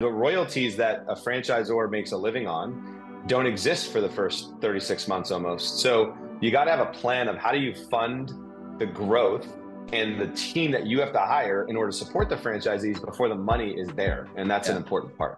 the royalties that a franchisor makes a living on don't exist for the first 36 months almost. So you got to have a plan of how do you fund the growth and the team that you have to hire in order to support the franchisees before the money is there. And that's yeah. an important part.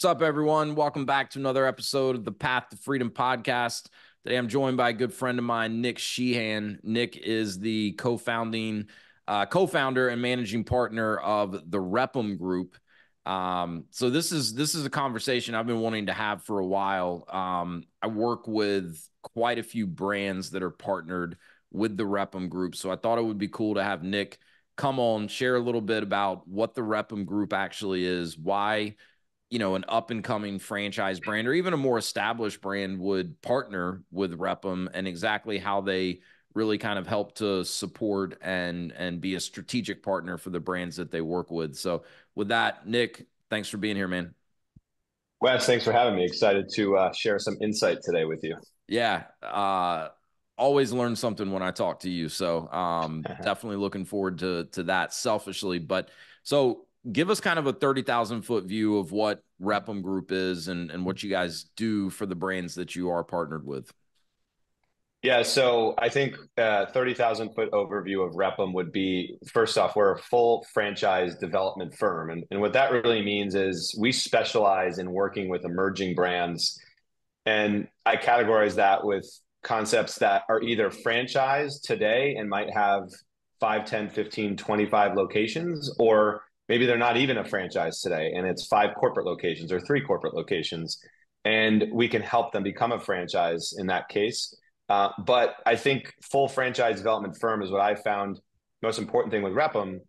What's up, everyone? Welcome back to another episode of the Path to Freedom podcast. Today, I'm joined by a good friend of mine, Nick Sheehan. Nick is the co-founding, uh, co-founder and managing partner of the Rep'm Group. Um, so this is this is a conversation I've been wanting to have for a while. Um, I work with quite a few brands that are partnered with the Rep'm Group, so I thought it would be cool to have Nick come on, share a little bit about what the Rep'm Group actually is, why you know an up and coming franchise brand or even a more established brand would partner with Rep'm and exactly how they really kind of help to support and and be a strategic partner for the brands that they work with. So with that, Nick, thanks for being here, man. Wes, thanks for having me. Excited to uh, share some insight today with you. Yeah, uh, always learn something when I talk to you. So um, definitely looking forward to to that. Selfishly, but so give us kind of a 30,000 foot view of what Rep'm Group is and, and what you guys do for the brands that you are partnered with. Yeah, so I think uh, 30,000 foot overview of Rep'm would be first off, we're a full franchise development firm. And, and what that really means is we specialize in working with emerging brands. And I categorize that with concepts that are either franchised today and might have 5, 10, 15, 25 locations, or maybe they're not even a franchise today and it's five corporate locations or three corporate locations and we can help them become a franchise in that case. Uh, but i think full franchise development firm is what i found most important thing with Rep'm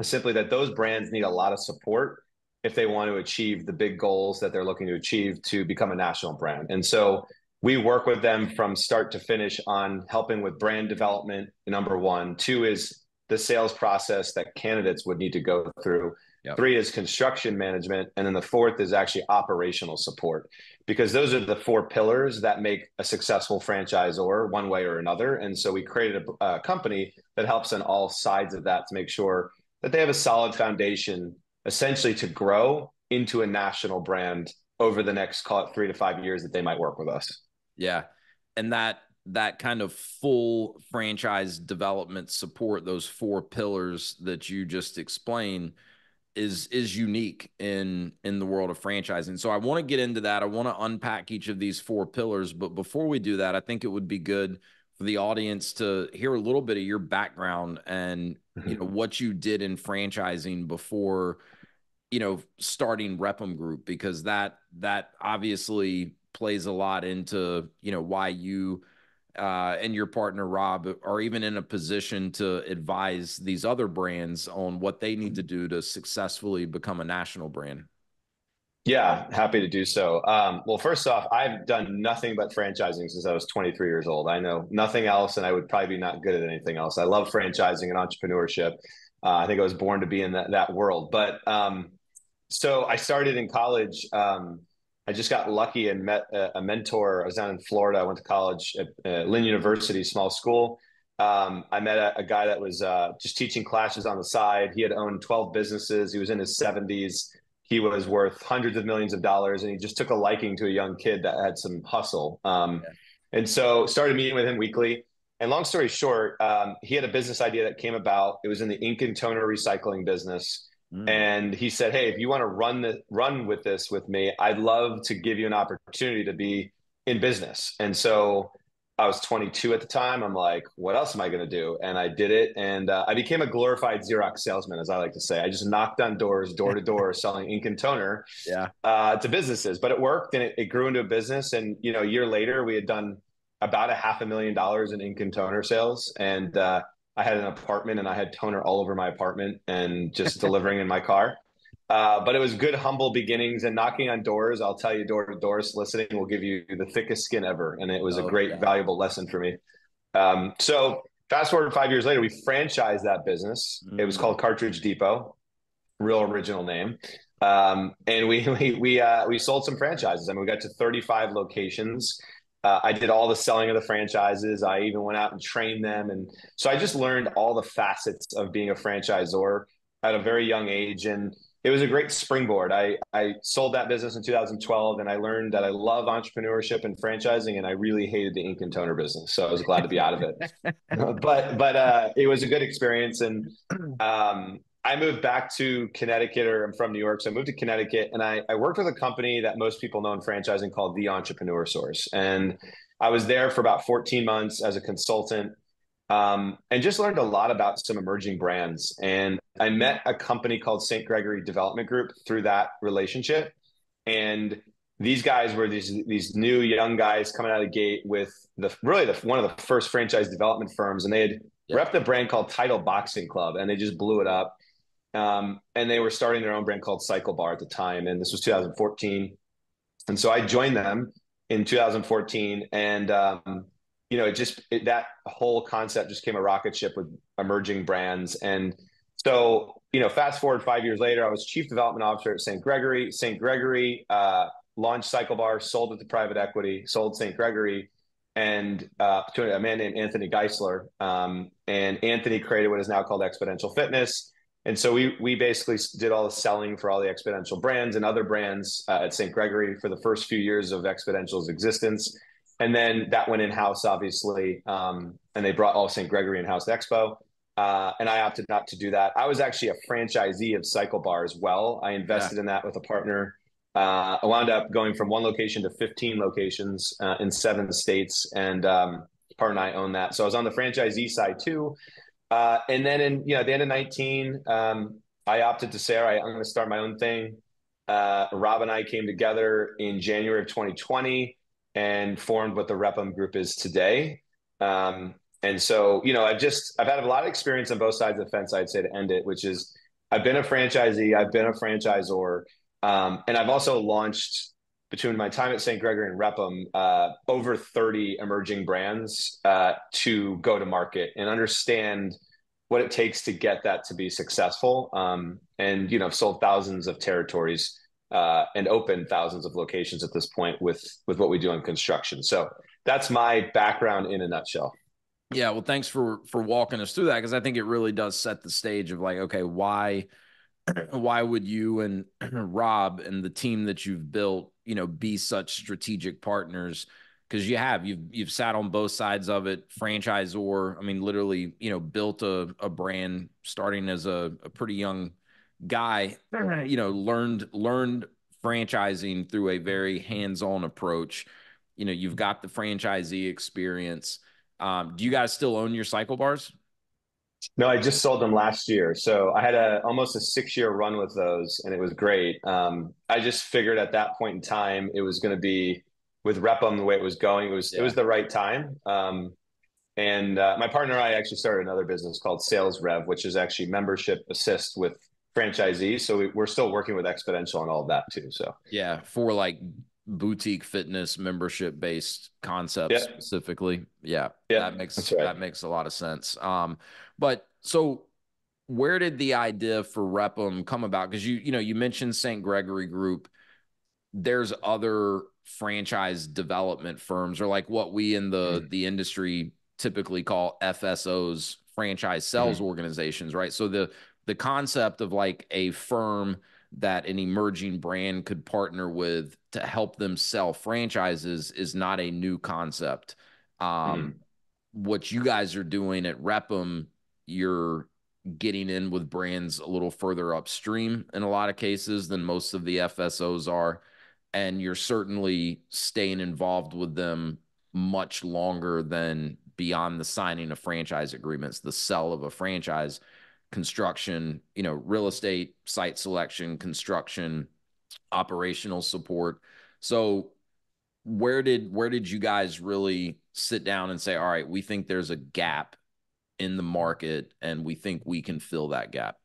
is simply that those brands need a lot of support if they want to achieve the big goals that they're looking to achieve to become a national brand. And so we work with them from start to finish on helping with brand development number one. Two is the sales process that candidates would need to go through. Yep. Three is construction management. And then the fourth is actually operational support, because those are the four pillars that make a successful franchisor one way or another. And so we created a, a company that helps on all sides of that to make sure that they have a solid foundation essentially to grow into a national brand over the next call it three to five years that they might work with us. Yeah. And that that kind of full franchise development support those four pillars that you just explained is is unique in in the world of franchising. So I want to get into that. I want to unpack each of these four pillars, but before we do that, I think it would be good for the audience to hear a little bit of your background and mm-hmm. you know what you did in franchising before you know starting Rep'm Group because that that obviously plays a lot into you know why you uh, and your partner Rob are even in a position to advise these other brands on what they need to do to successfully become a national brand? Yeah, happy to do so. Um, well, first off, I've done nothing but franchising since I was 23 years old. I know nothing else, and I would probably be not good at anything else. I love franchising and entrepreneurship. Uh, I think I was born to be in that, that world. But um, so I started in college. Um, I just got lucky and met a, a, mentor. I was down in Florida. I went to college at uh, Lynn University, small school. Um, I met a, a, guy that was uh, just teaching classes on the side. He had owned 12 businesses. He was in his 70s. He was worth hundreds of millions of dollars, and he just took a liking to a young kid that had some hustle. Um, yeah. And so started meeting with him weekly. And long story short, um, he had a business idea that came about. It was in the ink and toner recycling business. Mm. And he said, "Hey, if you want to run the run with this with me, I'd love to give you an opportunity to be in business." And so I was 22 at the time. I'm like, "What else am I going to do?" And I did it, and uh, I became a glorified Xerox salesman, as I like to say. I just knocked on doors, door to door, selling ink and toner, yeah, uh, to businesses. But it worked, and it, it grew into a business. And you know, a year later, we had done about a half a million dollars in ink and toner sales, and uh, I had an apartment and I had toner all over my apartment and just delivering in my car. Uh, but it was good, humble beginnings and knocking on doors. I'll tell you, door to door soliciting will give you the thickest skin ever, and it was oh, a great, yeah. valuable lesson for me. Um, so fast forward five years later, we franchised that business. Mm-hmm. It was mm. called Cartridge Depot, real original name. Um, and we we we uh, we sold some franchises. I mean, we got to 35 locations. Uh, I did all the selling of the franchises. I even went out and trained them, and so I just learned all the facets of being a franchisor at a very young age. And it was a great springboard. I, I sold that business in 2012 and I learned that I love entrepreneurship and franchising and I really hated the ink and toner business. So I was glad to be out of it. but but uh, it was a good experience. And um, I moved back to Connecticut or I'm from New York. So I moved to Connecticut and I, I worked with a company that most people know in franchising called The Entrepreneur Source. And I was there for about 14 months as a consultant um, and just learned a lot about some emerging brands. And I met a company called St. Gregory Development Group through that relationship. And these guys were these these new young guys coming out of the gate with the really the one of the first franchise development firms, and they had yeah. repped a brand called Title Boxing Club, and they just blew it up. Um, and they were starting their own brand called CycleBar at the time, and this was 2014. And so I joined them in 2014, and um, you know, it just it, that whole concept just came a rocket ship with emerging brands. And so, you know, fast forward five years later, I was chief development officer at St. Gregory. St. Gregory uh, launched CycleBar, sold it to private equity, sold St. Gregory, and uh, to a man named Anthony Geisler. Um, and Anthony created what is now called Xponential Fitness. And so we we basically did all the selling for all the Xponential brands and other brands uh, at St. Gregory for the first few years of Xponential's existence and then that went in house, obviously, um, and they brought all St. Gregory in house Expo. Uh, and I opted not to do that. I was actually a franchisee of CycleBar as well. I invested yeah. in that with a partner. Uh, I wound up going from one location to 15 locations uh, in seven states, and um, partner and I own that. So I was on the franchisee side too. Uh, and then in you know the end of 19, um, I opted to say, all right, I'm going to start my own thing. Uh, Rob and I came together in January of 2020 and formed what the Rep'm Group is today. Um, and so, you know, I've just I've had a lot of experience on both sides of the fence. I'd say to end it, which is I've been a franchisee, I've been a franchisor, um, and I've also launched between my time at St. Gregory and Rep'm uh, over 30 emerging brands uh, to go to market and understand what it takes to get that to be successful. Um, and you know, I've sold thousands of territories uh, and open thousands of locations at this point with with what we do in construction. So that's my background in a nutshell. Yeah, well, thanks for for walking us through that because I think it really does set the stage of like, okay, why why would you and Rob and the team that you've built, you know, be such strategic partners? Because you have you've you've sat on both sides of it, franchisor. I mean, literally, you know, built a, a brand starting as a, a pretty young guy, you know, learned learned franchising through a very hands-on approach. You know, you've got the franchisee experience. Um, do you guys still own your CycleBars? No, I just sold them last year. So I had a almost a six year run with those, and it was great. Um, I just figured at that point in time it was going to be with Rep'm the way it was going. It was yeah. it was the right time. Um, and uh, my partner and I actually started another business called Sales Rev, which is actually membership assist with franchisees. So we, are still working with Xponential and all of that too. So yeah, for like boutique fitness membership based concepts yep. specifically. Yeah, yeah, that makes right. that makes a lot of sense. Um, but so where did the idea for Rep'm come about? Because you you know you mentioned St. Gregory Group. There's other franchise development firms, or like what we in the mm the industry typically call FSOs, franchise sales mm organizations, right? So the the concept of like a firm that an emerging brand could partner with to help them sell franchises is not a new concept. Um, mm. What you guys are doing at Rep'm, you're getting in with brands a little further upstream in a lot of cases than most of the FSOs are. And you're certainly staying involved with them much longer than beyond the signing of franchise agreements, the sell of a franchise construction, you know, real estate, site selection, construction, operational support. So where did where did you guys really sit down and say, all right, we think there's a gap in the market and we think we can fill that gap?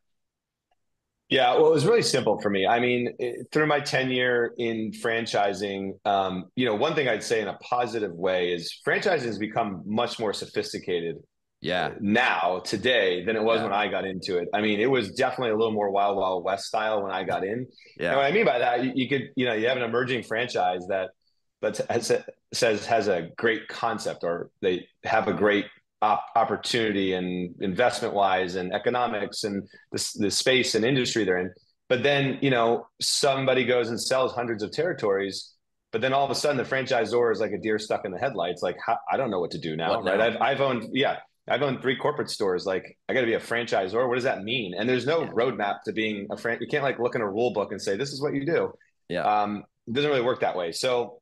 Yeah, well, it was really simple for me. I mean, it, through my tenure in franchising, um, you know, one thing I'd say in a positive way is franchising has become much more sophisticated. Yeah. Now, today, than it was yeah. when I got into it. I mean, it was definitely a little more Wild Wild West style when I got in. Yeah. And what I mean by that, you, you could, you know, you have an emerging franchise that that has, says has a great concept, or they have a great op- opportunity and investment wise and economics and the, the space and industry they're in. But then, you know, somebody goes and sells hundreds of territories, but then all of a sudden the franchisor is like a deer stuck in the headlights. Like, how, I don't know what to do now, right? I've, I've owned, yeah, I've owned three corporate stores. Like, I got to be a franchisor. What does that mean? And there's no yeah. roadmap to being a friend. You can't like look in a rule book and say, this is what you do. Yeah. Um, it doesn't really work that way. So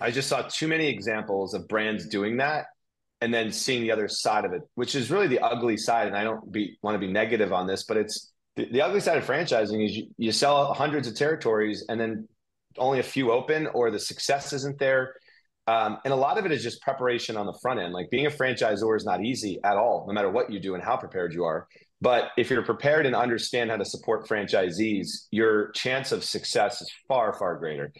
I just saw too many examples of brands doing that and then seeing the other side of it, which is really the ugly side. And I don't be, want to be negative on this, but it's the, the ugly side of franchising is you, you, sell hundreds of territories and then only a few open, or the success isn't there. Um, and a lot of it is just preparation on the front end. Like being a franchisor is not easy at all, no matter what you do and how prepared you are. But if you're prepared and understand how to support franchisees, your chance of success is far, far greater.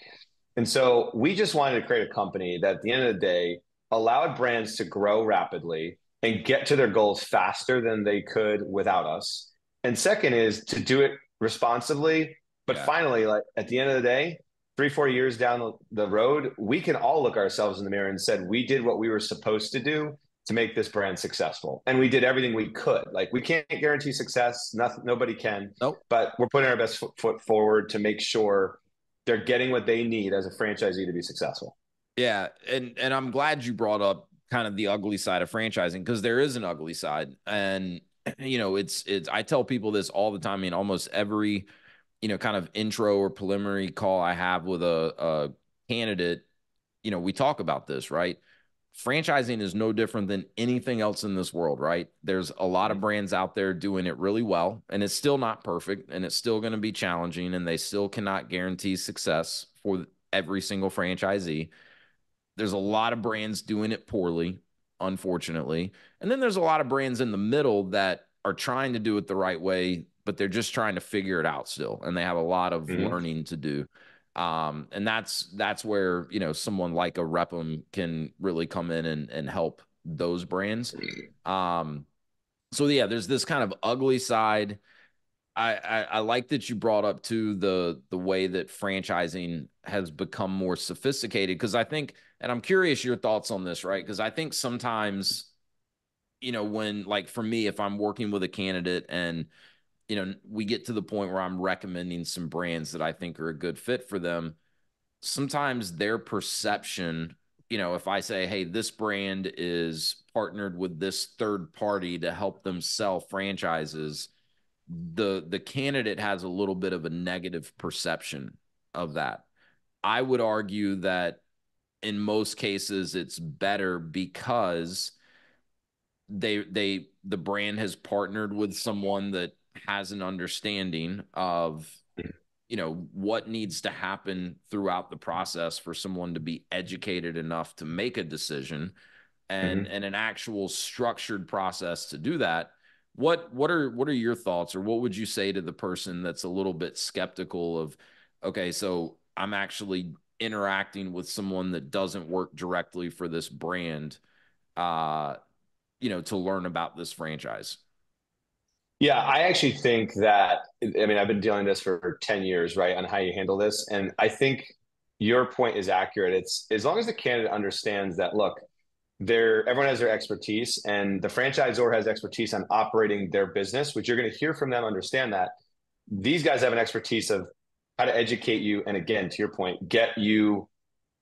And so we just wanted to create a company that at the end of the day allowed brands to grow rapidly and get to their goals faster than they could without us. And second is to do it responsibly. But yeah. finally, like at the end of the day, three, four years down the road, we can all look ourselves in the mirror and said, we did what we were supposed to do to make this brand successful. And we did everything we could. Like we can't guarantee success. Nothing, nobody can. Nope. But we're putting our best foot forward to make sure they're getting what they need as a franchisee to be successful. Yeah, and and I'm glad you brought up kind of the ugly side of franchising because there is an ugly side, and you know it's it's. I tell people this all the time. I mean, almost every you know kind of intro or preliminary call I have with a, a candidate, you know, we talk about this, right? Franchising is no different than anything else in this world, right? There's a lot of mm-hmm. brands out there doing it really well, and it's still not perfect, and it's still going to be challenging, and they still cannot guarantee success for every single franchisee. There's a lot of brands doing it poorly, unfortunately. And then there's a lot of brands in the middle that are trying to do it the right way, but they're just trying to figure it out still. And they have a lot of mm-hmm. learning to do. Um, and that's that's where you know someone like a Rep'm can really come in and, and help those brands. Um, so yeah, there's this kind of ugly side I, I, I like that you brought up to the the way that franchising has become more sophisticated because I think, and I'm curious your thoughts on this, right? Because I think sometimes, you know, when like for me, if I'm working with a candidate and you know we get to the point where I'm recommending some brands that I think are a good fit for them, sometimes their perception, you know, if I say, hey, this brand is partnered with this third party to help them sell franchises the the candidate has a little bit of a negative perception of that. I would argue that in most cases it's better because they they the brand has partnered with someone that has an understanding of you know what needs to happen throughout the process for someone to be educated enough to make a decision and mm-hmm. and an actual structured process to do that what what are what are your thoughts or what would you say to the person that's a little bit skeptical of okay, so I'm actually interacting with someone that doesn't work directly for this brand uh you know to learn about this franchise? Yeah, I actually think that I mean I've been dealing this for 10 years, right, on how you handle this and I think your point is accurate. It's as long as the candidate understands that look, there everyone has their expertise and the franchisor has expertise on operating their business which you're going to hear from them understand that these guys have an expertise of how to educate you and again to your point get you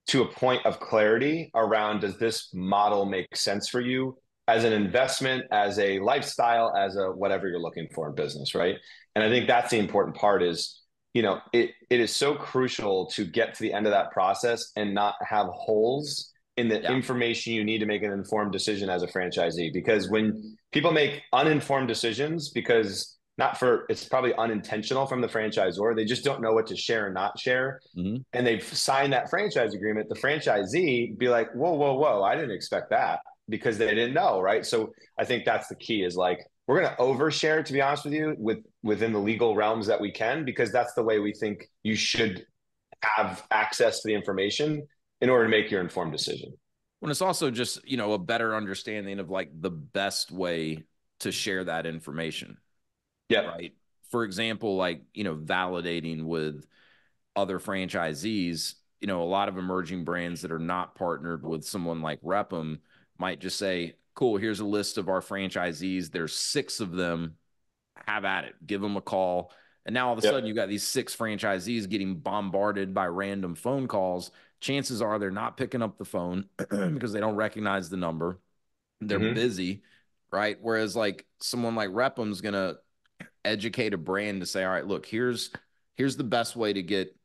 to a point of clarity around does this model make sense for you as an investment as a lifestyle as a whatever you're looking for in business right and i think that's the important part is you know it it is so crucial to get to the end of that process and not have holes in the yeah. information you need to make an informed decision as a franchisee. Because when people make uninformed decisions, because not for it's probably unintentional from the franchisor, they just don't know what to share and not share, mm-hmm. and they've signed that franchise agreement. The franchisee be like, "Whoa, whoa, whoa! I didn't expect that," because they didn't know, right? So I think that's the key is like we're going to overshare, to be honest with you, with within the legal realms that we can, because that's the way we think you should have access to the information in order to make your informed decision. When it's also just you know a better understanding of like the best way to share that information. Yeah. Right. For example, like you know validating with other franchisees. You know, a lot of emerging brands that are not partnered with someone like Rep'm might just say, cool, here's a list of our franchisees. There's six of them. Have at it. Give them a call. And now all of a yep. sudden, you've got these six franchisees getting bombarded by random phone calls. Chances are they're not picking up the phone because they don't recognize the number. They're mm-hmm. busy, right? Whereas like someone like Rep'm's gonna educate a brand to say, all right, look, here's here's the best way to get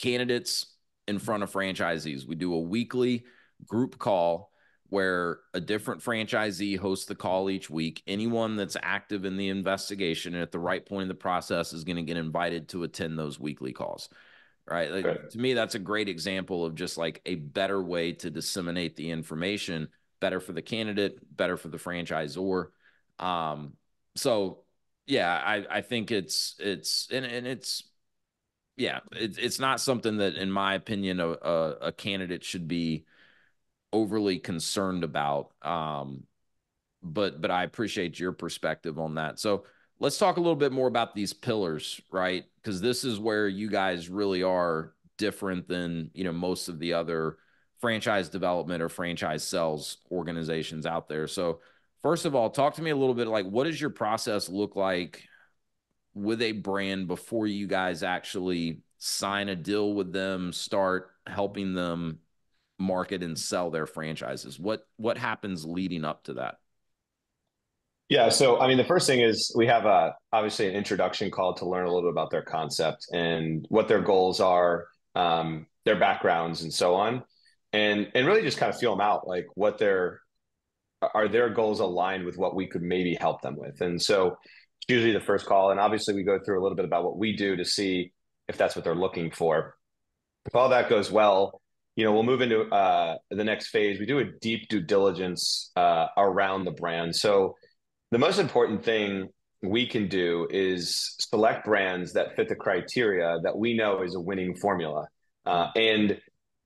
candidates in front of franchisees. We do a weekly group call where a different franchisee hosts the call each week. Anyone that's active in the investigation and at the right point in the process is going to get invited to attend those weekly calls. Right. Like. To me, that's a great example of just like a better way to disseminate the information, better for the candidate, better for the franchisor. Um, so yeah, I, I think it's it's and, and it's yeah, it's it's not something that, in my opinion, a, a, a candidate should be overly concerned about. Um, but but I appreciate your perspective on that. So let's talk a little bit more about these pillars, right? Because this is where you guys really are different than you know most of the other franchise development or franchise sales organizations out there. So first of all, talk to me a little bit like what does your process look like with a brand before you guys actually sign a deal with them, start helping them market and sell their franchises? What what happens leading up to that? Yeah, so I mean, the first thing is we have a obviously an introduction call to learn a little bit about their concept and what their goals are, um, their backgrounds, and so on, and and really just kind of feel them out, like what their are their goals aligned with what we could maybe help them with, and so it's usually the first call, and obviously we go through a little bit about what we do to see if that's what they're looking for. If all that goes well, you know, we'll move into uh, the next phase. We do a deep due diligence uh, around the brand. So the most important thing we can do is select brands that fit the criteria that we know is a winning formula, uh, and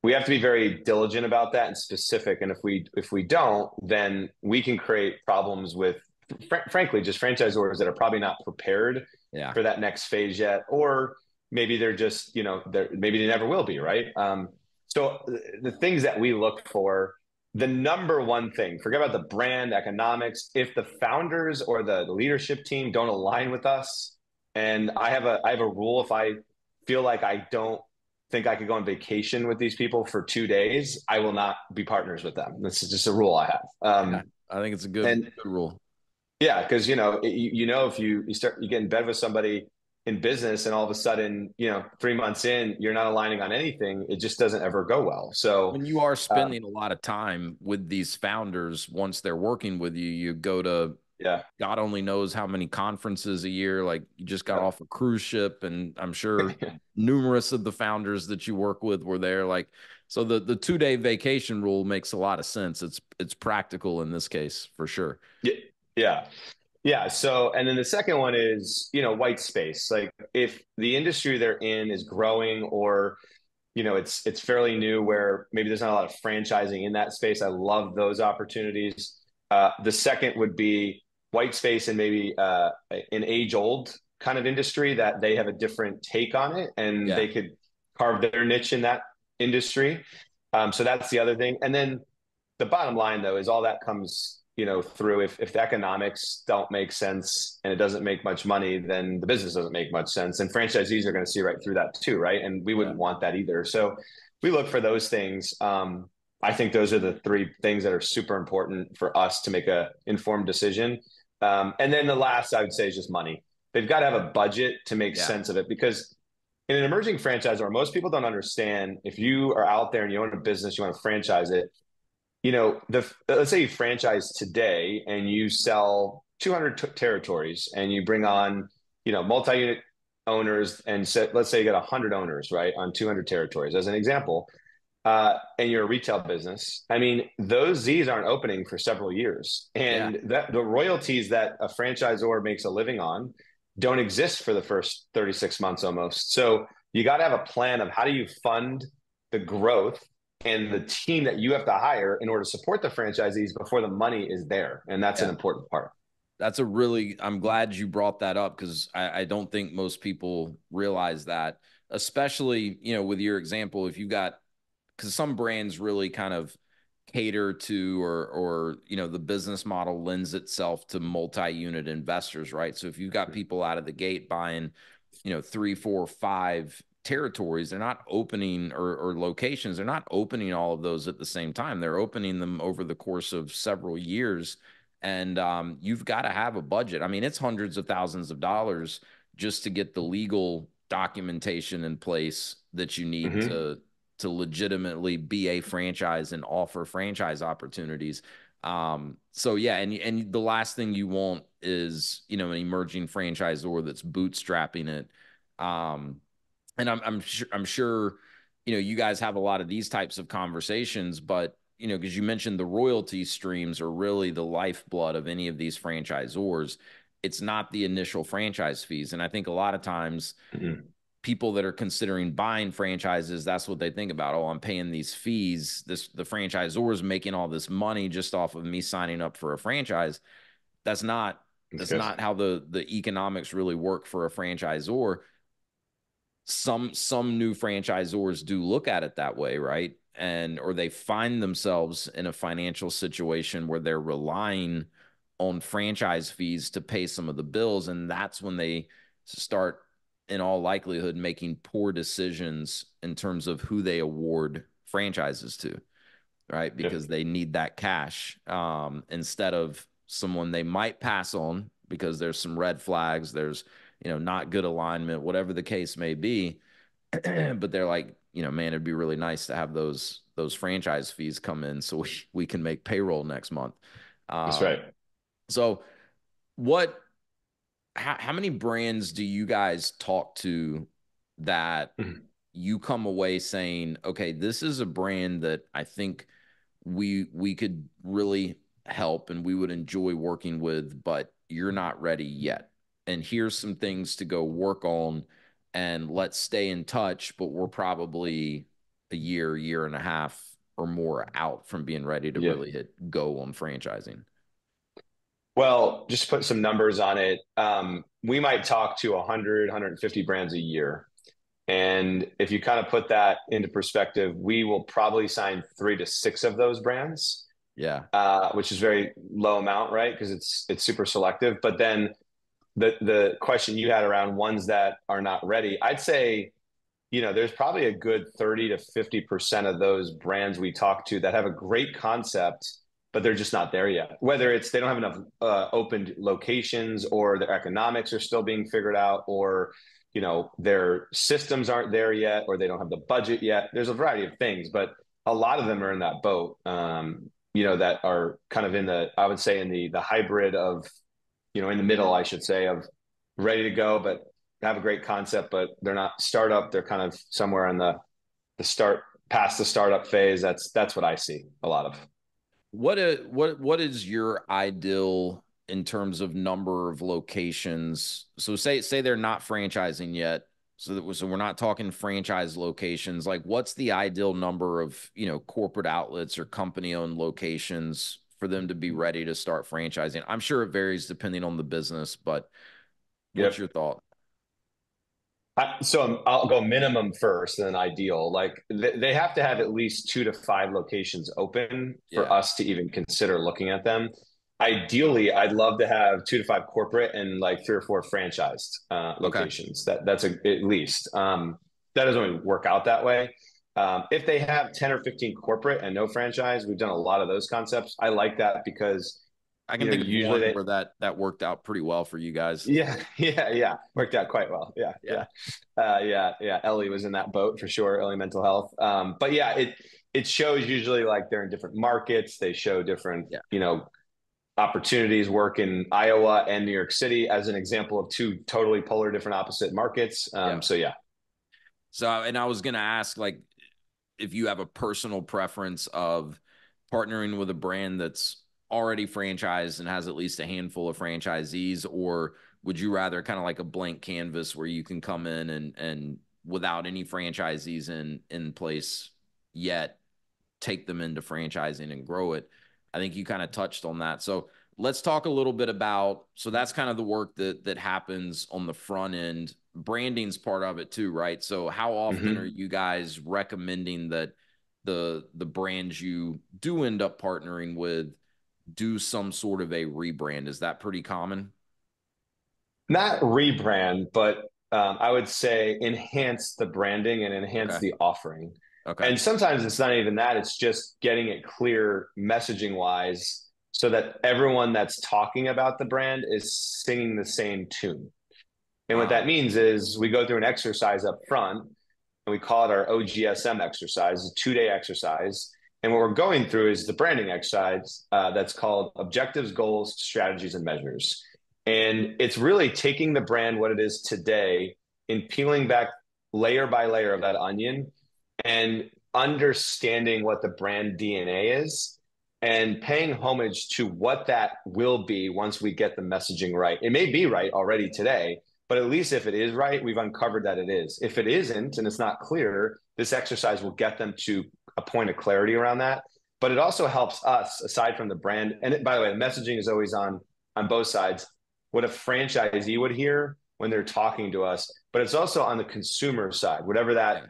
we have to be very diligent about that and specific. And if we if we don't, then we can create problems with, fr- frankly, just franchisors that are probably not prepared yeah. for that next phase yet, or maybe they're just you know they're maybe they never will be right. Um, so the things that we look for, the number one thing, forget about the brand economics. If the founders or the leadership team don't align with us, and I have a I have a rule if I feel like I don't think I could go on vacation with these people for two days, I will not be partners with them. This is just a rule I have. Um, yeah, I think it's a good, and, good rule. Yeah, because you know you, you know if you you start you get in bed with somebody in business and all of a sudden you know three months in you're not aligning on anything. It just doesn't ever go well. So when you are uh, spending uh, a lot of time with these founders once they're working with you you go to yeah. God only knows how many conferences a year like you just got yeah. off a cruise ship and i'm sure numerous of the founders that you work with were there like so the the two day vacation rule makes a lot of sense. It's it's practical in this case for sure. Yeah yeah yeah. So, and then the second one is, you know, white space. Like if the industry they're in is growing or, you know, it's it's fairly new where maybe there's not a lot of franchising in that space. I love those opportunities. Uh, the second would be white space and maybe uh, an age old kind of industry that they have a different take on it and yeah. they could carve their niche in that industry. Um, so that's the other thing. And then the bottom line though is all that comes you know through if, if the economics don't make sense and it doesn't make much money then the business doesn't make much sense. And franchisees are going to see right through that too right? And we wouldn't yeah. want that either. So we look for those things. Um, i think those are the three things that are super important for us to make a informed decision. Um, and then the last i would say is just money. They've got to have a budget to make yeah. sense of it because in an emerging franchise or most people don't understand if you are out there and you own a business you want to franchise it you know, the let's say you franchise today and you sell 200 t- territories and you bring on, you know, multi-unit owners and set, let's say you got 100 owners, right, on 200 territories as an example. uh, and you're a retail business, I mean, those Z's aren't opening for several years. And yeah. that the royalties that a franchisor makes a living on don't exist for the first 36 months almost. So you got to have a plan of how do you fund the growth and the team that you have to hire in order to support the franchisees before the money is there. And that's yeah. an important part. That's a really, I'm glad you brought that up because I, I don't think most people realize that, especially, you know, with your example, if you got because some brands really kind of cater to or or you know the business model lends itself to multi-unit investors right so if you've got mm-hmm. people out of the gate buying you know three four five territories they're not opening or, or locations they're not opening all of those at the same time they're opening them over the course of several years and um, you've got to have a budget i mean it's hundreds of thousands of dollars just to get the legal documentation in place that you need mm-hmm. to to legitimately be a franchise and offer franchise opportunities. Um, so yeah, and and the last thing you want is you know an emerging franchisor that's bootstrapping it. Um, and I'm I'm sure I'm sure you know you guys have a lot of these types of conversations, but you know because you mentioned the royalty streams are really the lifeblood of any of these franchisors. It's not the initial franchise fees, and I think a lot of times. Mm-hmm people that are considering buying franchises, that's what they think about. Oh, I'm paying these fees. This the franchisor is making all this money just off of me signing up for a franchise. That's not that's not how the the economics really work for a franchisor. Some some new franchisors do look at it that way, right? And or they find themselves in a financial situation where they're relying on franchise fees to pay some of the bills, and that's when they start in all likelihood making poor decisions in terms of who they award franchises to right? Because they need that cash um, instead of someone they might pass on because there's some red flags there's you know not good alignment whatever the case may be but they're like you know man it'd be really nice to have those those franchise fees come in so we, we can make payroll next month um, that's right so what how, how many brands do you guys talk to that mm-hmm. you come away saying, okay, this is a brand that I think we we could really help and we would enjoy working with, but you're not ready yet. And here's some things to go work on and let's stay in touch, but we're probably a year, year and a half or more out from being ready to yeah. really hit go on franchising. Well, just put some numbers on it. Um, we might talk to 100, 150 brands a year. And if you kind of put that into perspective, we will probably sign three to six of those brands. Yeah. Uh, which is very low amount, right? Because it's it's super selective. But then the the question you had around ones that are not ready, I'd say, you know, there's probably a good 30 to 50% of those brands we talk to that have a great concept but they're just not there yet. Whether it's they don't have enough uh, opened locations, or their economics are still being figured out, or you know their systems aren't there yet, or they don't have the budget yet. There's a variety of things, but a lot of them are in that boat. Um, you know that are kind of in the I would say in the the hybrid of you know in the middle I should say of ready to go, but have a great concept, but they're not startup. They're kind of somewhere in the the start past the startup phase. That's that's what I see a lot of. What a, what what is your ideal in terms of number of locations? So say say they're not franchising yet. So that so we're not talking franchise locations. Like what's the ideal number of, you know, corporate outlets or company owned locations for them to be ready to start franchising? I'm sure it varies depending on the business, but what's yep. your thought? I, so I'll go minimum first and then ideal. Like they have to have at least two to five locations open for yeah. us to even consider looking at them. Ideally, I'd love to have two to five corporate and like three or four franchised uh, locations. Okay. That that's a, at least. Um, that doesn't really work out that way. Um, if they have ten or fifteen corporate and no franchise, we've done a lot of those concepts. I like that because I can you think know, of usually they, where that that worked out pretty well for you guys. Yeah, yeah, yeah, worked out quite well. Yeah, yeah, yeah, uh, yeah, yeah. Ellie was in that boat for sure. Ellie mental health. Um, but yeah, it it shows usually like they're in different markets. They show different, yeah. you know, opportunities. Work in Iowa and New York City as an example of two totally polar different opposite markets. Um, yeah. So yeah. So and I was gonna ask like if you have a personal preference of partnering with a brand that's already franchised and has at least a handful of franchisees, or would you rather kind of like a blank canvas where you can come in and and without any franchisees in in place yet take them into franchising and grow it? I think you kind of touched on that. So let's talk a little bit about so that's kind of the work that that happens on the front end branding's part of it too right so how often mm-hmm. are you guys recommending that the the brands you do end up partnering with do some sort of a rebrand is that pretty common not rebrand but um, i would say enhance the branding and enhance okay. the offering okay and sometimes it's not even that it's just getting it clear messaging wise so that everyone that's talking about the brand is singing the same tune. And what that means is we go through an exercise up front and we call it our OGSM exercise, a two day exercise. And what we're going through is the branding exercise uh, that's called objectives, goals, strategies, and measures. And it's really taking the brand, what it is today, and peeling back layer by layer of that onion and understanding what the brand DNA is and paying homage to what that will be once we get the messaging right. It may be right already today, but at least if it is right, we've uncovered that it is. If it isn't and it's not clear, this exercise will get them to a point of clarity around that. But it also helps us, aside from the brand. And it, by the way, the messaging is always on on both sides. What a franchisee would hear when they're talking to us, but it's also on the consumer side, whatever that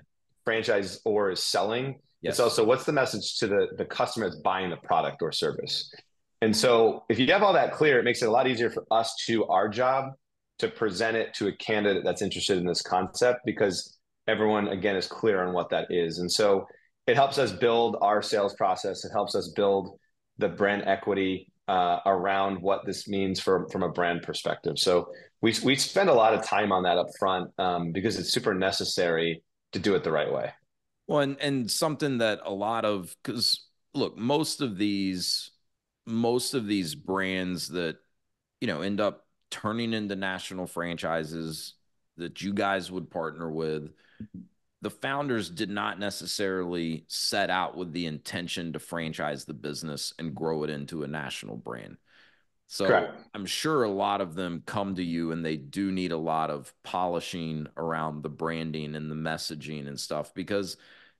franchise or is selling Yes. It's also what's the message to the, the customer that's buying the product or service. And so if you have all that clear, it makes it a lot easier for us to our job to present it to a candidate that's interested in this concept because everyone again is clear on what that is. And so it helps us build our sales process. It helps us build the brand equity uh, around what this means for, from a brand perspective. So we, we spend a lot of time on that up front um, because it's super necessary to do it the right way. Well, and, and something that a lot of because look, most of these most of these brands that you know end up turning into national franchises that you guys would partner with the founders did not necessarily set out with the intention to franchise the business and grow it into a national brand so Correct. I'm sure a lot of them come to you and they do need a lot of polishing around the branding and the messaging and stuff because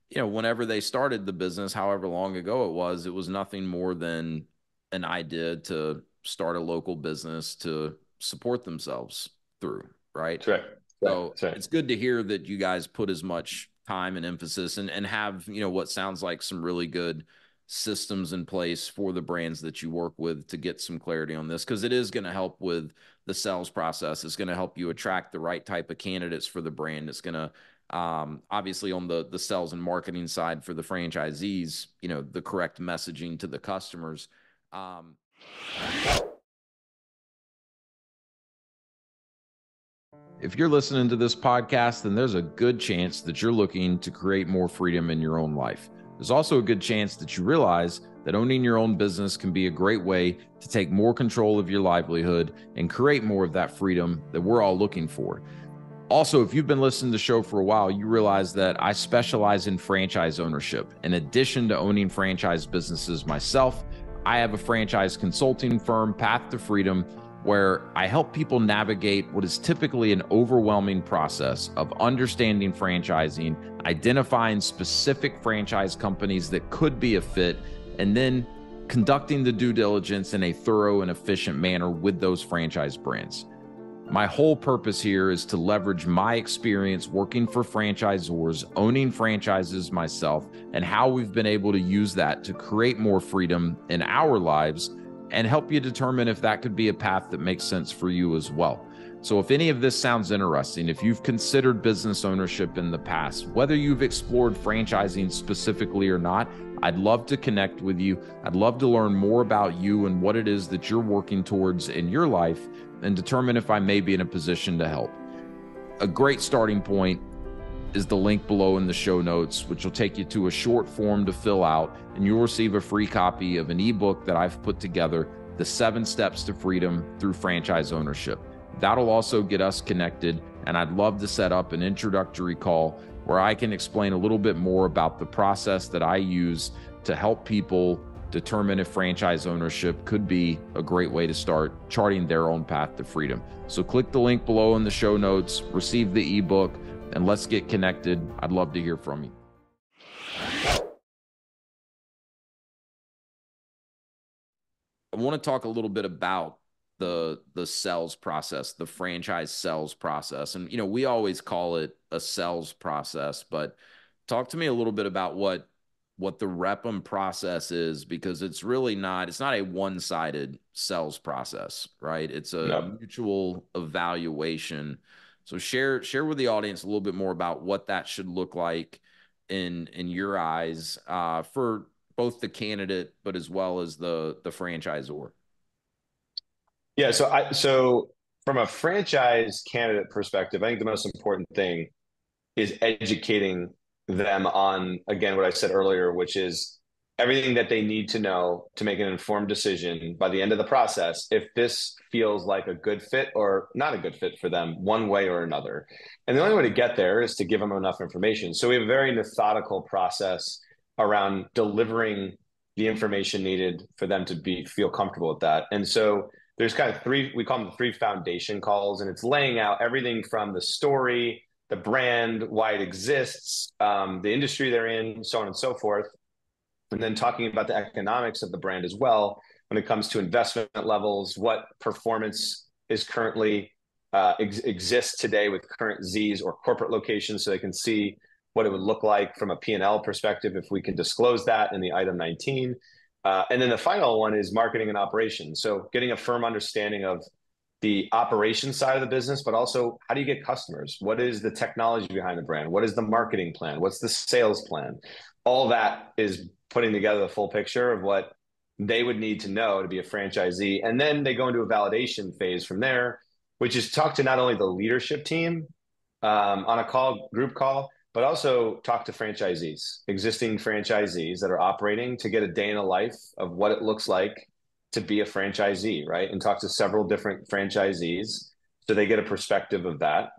you know whenever they started the business however long ago it was it was nothing more than an idea to start a local business to support themselves through right? That's right. so right. it's good to hear that you guys put as much time and emphasis and, and have you know what sounds like some really good systems in place for the brands that you work with to get some clarity on this because it is going to help with the sales process. It's going to help you attract the right type of candidates for the brand. It's going to um, obviously on the the sales and marketing side for the franchisees you know the correct messaging to the customers. Um, if you're listening to this podcast then there's a good chance that you're looking to create more freedom in your own life there's also a good chance that you realize that owning your own business can be a great way to take more control of your livelihood and create more of that freedom that we're all looking for. Also, if you've been listening to the show for a while, you realize that I specialize in franchise ownership. In addition to owning franchise businesses myself, I have a franchise consulting firm, Path to Freedom, where I help people navigate what is typically an overwhelming process of understanding franchising, identifying specific franchise companies that could be a fit, and then conducting the due diligence in a thorough and efficient manner with those franchise brands. My whole purpose here is to leverage my experience working for franchisors, owning franchises myself, and how we've been able to use that to create more freedom in our lives and help you determine if that could be a path that makes sense for you as well. So, if any of this sounds interesting, if you've considered business ownership in the past, whether you've explored franchising specifically or not, I'd love to connect with you. I'd love to learn more about you and what it is that you're working towards in your life and determine if I may be in a position to help. A great starting point is the link below in the show notes, which will take you to a short form to fill out, and you'll receive a free copy of an ebook that I've put together The Seven Steps to Freedom Through Franchise Ownership. That'll also get us connected, and I'd love to set up an introductory call where I can explain a little bit more about the process that I use to help people determine if franchise ownership could be a great way to start charting their own path to freedom. So click the link below in the show notes, receive the ebook, and let's get connected. I'd love to hear from you. I want to talk a little bit about the the sales process, the franchise sales process. And you know, we always call it a sales process, but talk to me a little bit about what what the Rep'm process is because it's really not it's not a one-sided sales process, right? It's a mutual evaluation. So share share with the audience a little bit more about what that should look like in in your eyes uh, for both the candidate but as well as the the franchisor. Yeah, so I so from a franchise candidate perspective, I think the most important thing is educating them on again what I said earlier, which is everything that they need to know to make an informed decision by the end of the process if this feels like a good fit or not a good fit for them one way or another. And the only way to get there is to give them enough information. So we have a very methodical process around delivering the information needed for them to be feel comfortable with that. And so there's kind of three we call them the three foundation calls and it's laying out everything from the story the brand, why it exists, um, the industry they're in, so on and so forth. And then talking about the economics of the brand as well when it comes to investment levels, what performance is currently uh, ex- exists today with current Z's or corporate locations so they can see what it would look like from a P&L perspective if we can disclose that in the item 19. Uh, and then the final one is marketing and operations. So getting a firm understanding of the operation side of the business, but also how do you get customers? What is the technology behind the brand? What is the marketing plan? What's the sales plan? All that is putting together the full picture of what they would need to know to be a franchisee. And then they go into a validation phase from there, which is talk to not only the leadership team um, on a call, group call, but also talk to franchisees, existing franchisees that are operating to get a day in the life of what it looks like to be a franchisee, right? And talk to several different franchisees so they get a perspective of that.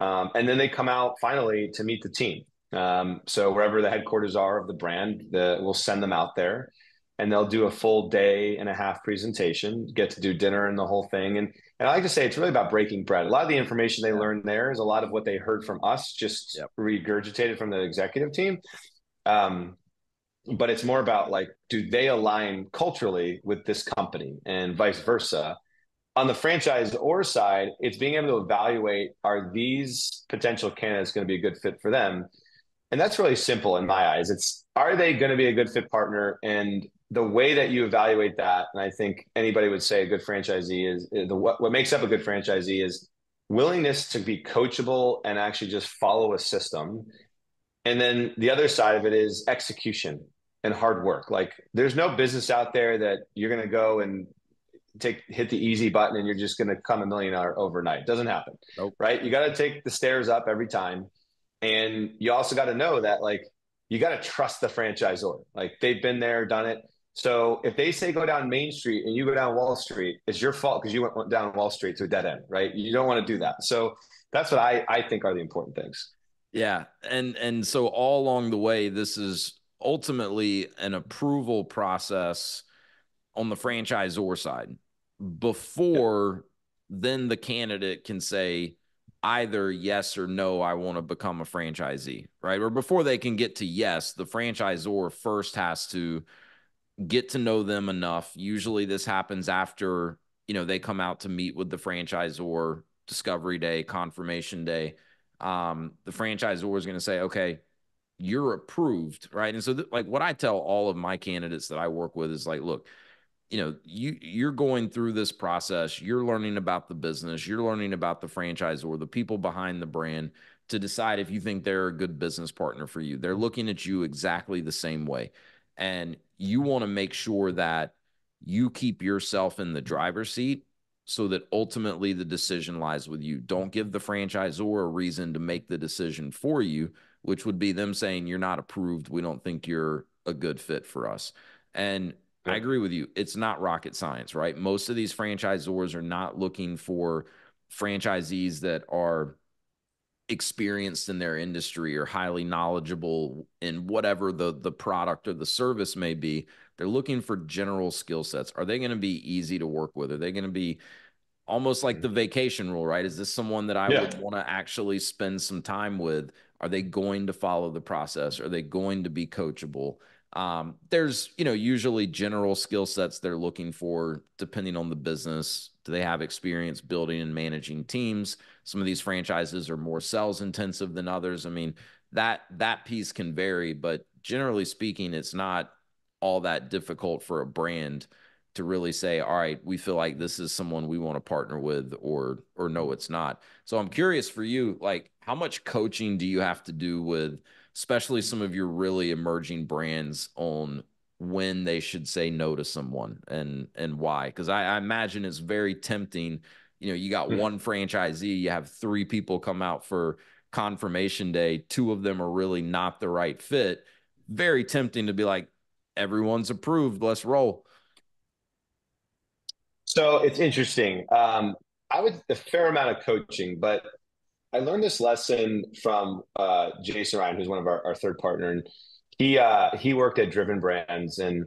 Um, and then they come out finally to meet the team. Um, so wherever the headquarters are of the brand, the, we'll send them out there and they'll do a full day and a half presentation, get to do dinner and the whole thing. And, and I like to say it's really about breaking bread. A lot of the information they learned there is a lot of what they heard from us, just yep. regurgitated from the executive team. Um, but it's more about like do they align culturally with this company and vice versa on the franchise or side it's being able to evaluate are these potential candidates going to be a good fit for them and that's really simple in my eyes it's are they going to be a good fit partner and the way that you evaluate that and i think anybody would say a good franchisee is, the what, what makes up a good franchisee is willingness to be coachable and actually just follow a system and then the other side of it is execution and hard work. Like there's no business out there that you're going to go and take hit the easy button and you're just going to come a millionaire overnight. It doesn't happen. Nope. Right? You got to take the stairs up every time. And you also got to know that like you got to trust the franchisor. Like they've been there, done it. So if they say go down Main Street and you go down Wall Street, it's your fault because you went down Wall Street to a dead end, right? You don't want to do that. So that's what I, I think are the important things. Yeah. And and so all along the way, this is ultimately an approval process on the franchisor side before then the candidate can say either yes or no i want to become a franchisee right? Or before they can get to yes the franchisor first has to get to know them enough. Usually this happens after you know they come out to meet with the franchisor discovery day confirmation day. Um, the franchisor is going to say okay you're approved, right? And so, th- like, what I tell all of my candidates that I work with is like, look, you know, you you're going through this process. You're learning about the business. You're learning about the franchise or the people behind the brand to decide if you think they're a good business partner for you. They're looking at you exactly the same way, and you want to make sure that you keep yourself in the driver's seat so that ultimately the decision lies with you. Don't give the franchisor a reason to make the decision for you which would be them saying you're not approved. We don't think you're a good fit for us. And I agree with you. It's not rocket science, right? Most of these franchisors are not looking for franchisees that are experienced in their industry or highly knowledgeable in whatever the the product or the service may be they're looking for general skill sets are they going to be easy to work with are they going to be almost like the mm-hmm. vacation rule right is this someone that i yeah. would want to actually spend some time with are they going to follow the process are they going to be coachable um, there's you know usually general skill sets they're looking for depending on the business do they have experience building and managing teams some of these franchises are more sales intensive than others. I mean, that that piece can vary, but generally speaking, it's not all that difficult for a brand to really say, all right, we feel like this is someone we want to partner with or or no, it's not. So I'm curious for you, like how much coaching do you have to do with especially some of your really emerging brands on when they should say no to someone and and why? Because I, I imagine it's very tempting you know, you got mm-hmm. one franchisee, you have three people come out for confirmation day, two of them are really not the right fit. Very tempting to be like, everyone's approved, let's roll. So it's interesting. Um, I would a fair amount of coaching, but I learned this lesson from uh, Jason Ryan, who's one of our, our third partner, and he uh, he worked at Driven Brands, and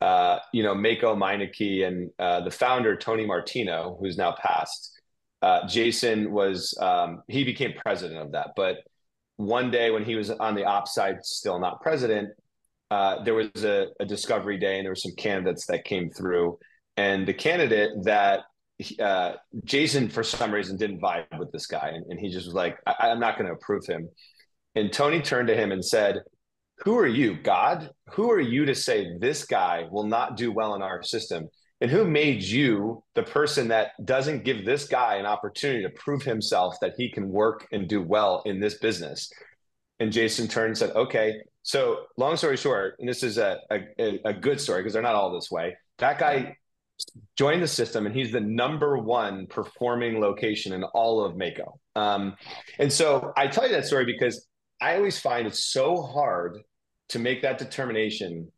uh, you know, Maaco Meineke and uh, the founder, Tony Martino, who's now passed. Uh, Jason was, um, he became president of that. But one day when he was on the ops side, still not president, uh, there was a, a, discovery day and there were some candidates that came through. And the candidate that uh, Jason, for some reason, didn't vibe with this guy. And, and he just was like, I- I'm not going to approve him. And Tony turned to him and said, who are you, God? Who are you to say this guy will not do well in our system? And who made you the person that doesn't give this guy an opportunity to prove himself that he can work and do well in this business? And Jason turned and said, okay. So, long story short, and this is a, a, a good story because they're not all this way. That guy joined the system and he's the number one performing location in all of Maaco. Um, and so I tell you that story because I always find it's so hard to make that determination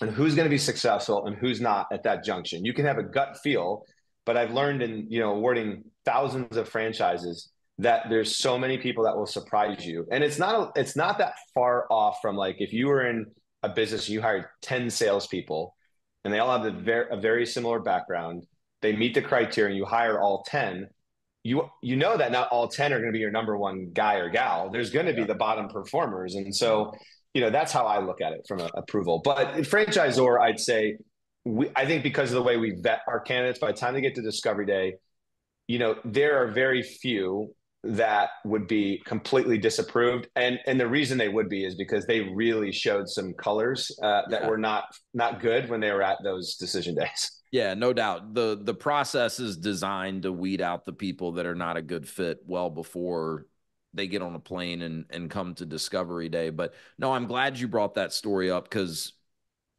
and who's going to be successful and who's not at that junction. You can have a gut feel, but I've learned in you know awarding thousands of franchises that there's so many people that will surprise you, and it's not a, it's not that far off from like if you were in a business you hired ten salespeople, and they all have a very, a very similar background. They meet the criteria, and you hire all ten. You you know that not all ten are going to be your number one guy or gal. There's going to be the bottom performers, and so you know that's how I look at it from a, approval. But franchisor, I'd say we, I think because of the way we vet our candidates, by the time they get to Discovery Day, you know there are very few that would be completely disapproved, and and the reason they would be is because they really showed some colors uh, that yeah. were not not good when they were at those decision days. Yeah, no doubt. the The process is designed to weed out the people that are not a good fit well before they get on a plane and and come to Discovery Day. But no, I'm glad you brought that story up because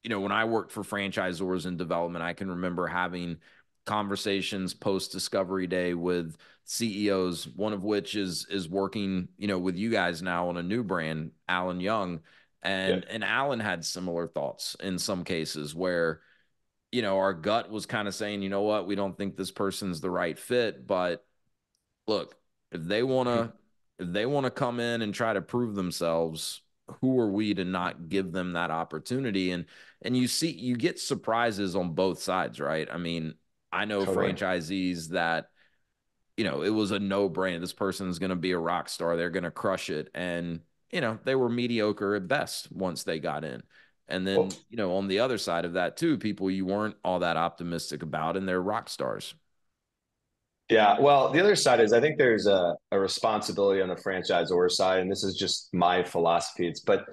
you know when I worked for franchisors in development, I can remember having conversations post Discovery Day with CEOs, one of which is is working, you know, with you guys now on a new brand, Alan Young. And yeah. and Alan had similar thoughts in some cases where, you know, our gut was kind of saying, you know what, we don't think this person's the right fit. But look, if they want to hmm. if they want to come in and try to prove themselves, who are we to not give them that opportunity? And and you see you get surprises on both sides, right? I mean, I know totally. franchisees that you know, it was a no brainer. This person's going to be a rock star. They're going to crush it. And, you know, they were mediocre at best once they got in. And then, well, you know, on the other side of that, too, people you weren't all that optimistic about, and they're rock stars. Yeah, well, the other side is I think there's a, a responsibility on the franchisor side, and this is just my philosophy. It's but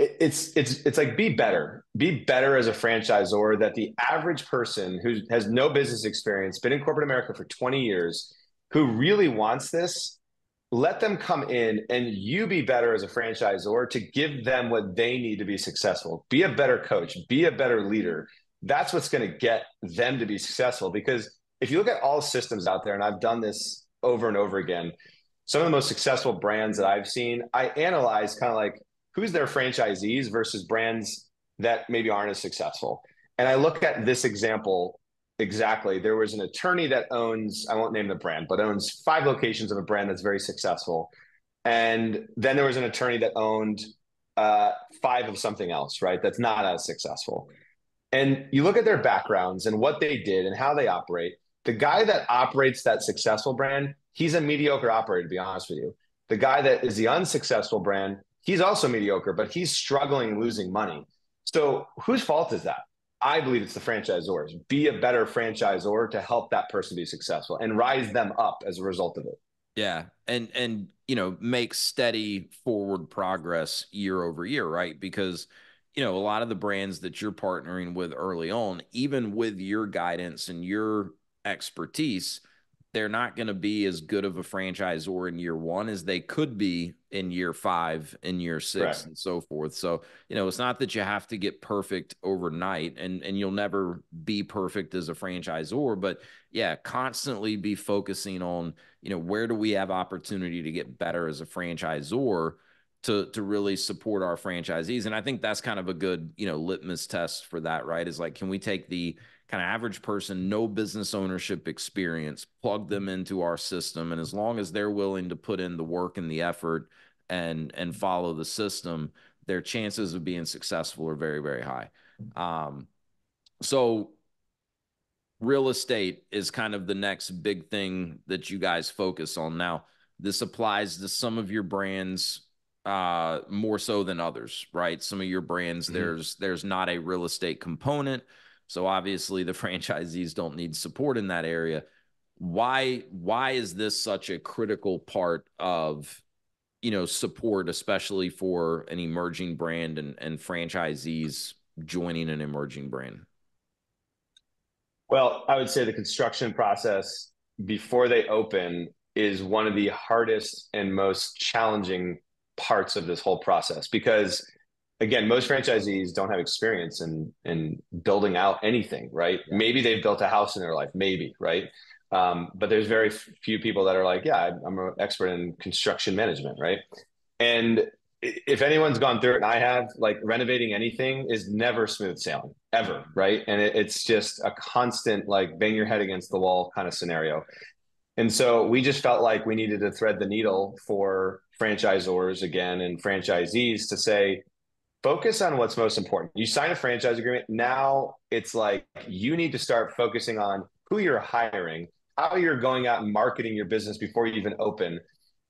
it's it's it's like be better, be better as a franchisor. That the average person who has no business experience, been in corporate America for 20 years, who really wants this, let them come in and you be better as a franchisor to give them what they need to be successful. Be a better coach, be a better leader. That's what's going to get them to be successful because if you look at all systems out there, and I've done this over and over again, some of the most successful brands that I've seen, I analyze kind of like who's their franchisees versus brands that maybe aren't as successful. And I look at this example exactly. There was an attorney that owns, I won't name the brand, but owns five locations of a brand that's very successful. And then there was an attorney that owned uh, five of something else, right? That's not as successful. And you look at their backgrounds and what they did and how they operate. The guy that operates that successful brand, he's a mediocre operator, to be honest with you. The guy that is the unsuccessful brand, he's also mediocre, but he's struggling losing money. So whose fault is that? I believe it's the franchisors. Be a better franchisor to help that person be successful and rise them up as a result of it. Yeah. And and you know, make steady forward progress year over year, right? Because you know, a lot of the brands that you're partnering with early on, even with your guidance and your expertise, they're not going to be as good of a franchisor in year one as they could be in year five, in year six, right. and so forth. So, you know, it's not that you have to get perfect overnight and, and you'll never be perfect as a franchisor, but yeah, constantly be focusing on, you know, where do we have opportunity to get better as a franchisor to to really support our franchisees. And I think that's kind of a good, you know, litmus test for that, right? Is like, can we take the kind of average person, no business ownership experience, plug them into our system. And as long as they're willing to put in the work and the effort and and follow the system, their chances of being successful are very, very high. Um, so real estate is kind of the next big thing that you guys focus on. Now, this applies to some of your brands uh more so than others right some of your brands mm-hmm. there's there's not a real estate component so obviously the franchisees don't need support in that area. Why why is this such a critical part of you know support especially for an emerging brand and and franchisees joining an emerging brand? Well, I would say the construction process before they open is one of the hardest and most challenging parts of this whole process because again, most franchisees don't have experience in in building out anything, right? Maybe they've built a house in their life, maybe, right? Um, but there's very few people that are like, yeah, I'm an expert in construction management, right? And if anyone's gone through it, and I have, like renovating anything is never smooth sailing, ever, right? And it, it's just a constant, like bang your head against the wall kind of scenario. And so we just felt like we needed to thread the needle for franchisors again and franchisees to say, focus on what's most important. You sign a franchise agreement. Now it's like you need to start focusing on who you're hiring, how you're going out and marketing your business before you even open,